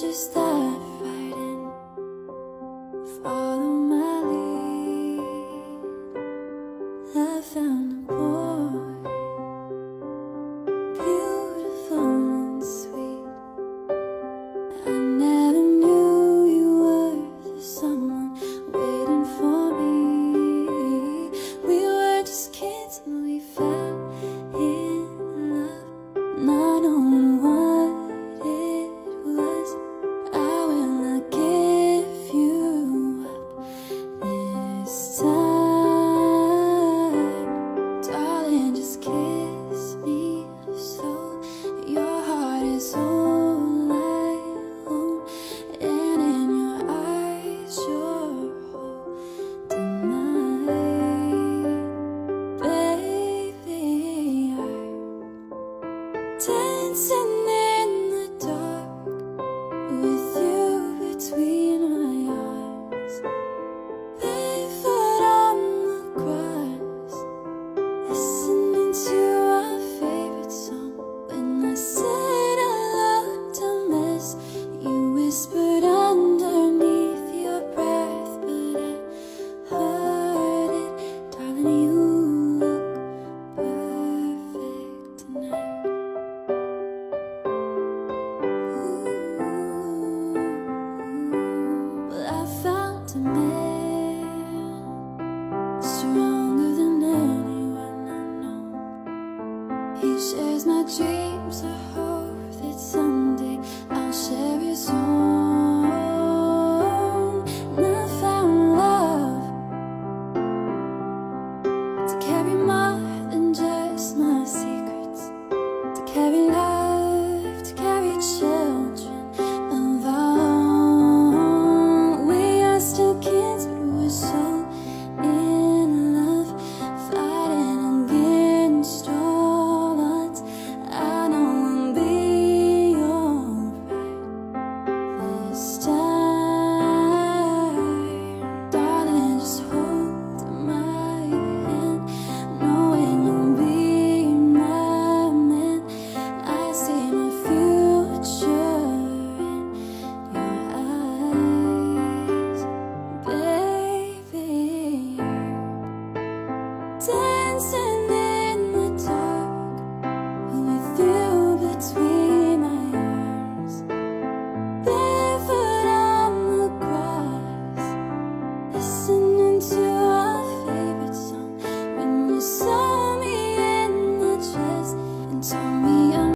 just start Follow my lead. I found a boy. Beautiful and sweet. I never knew you were someone waiting for me. We were just kids and we fell in love. Not only dancing He shares my dreams, I hope that someday I'll share his own. Just.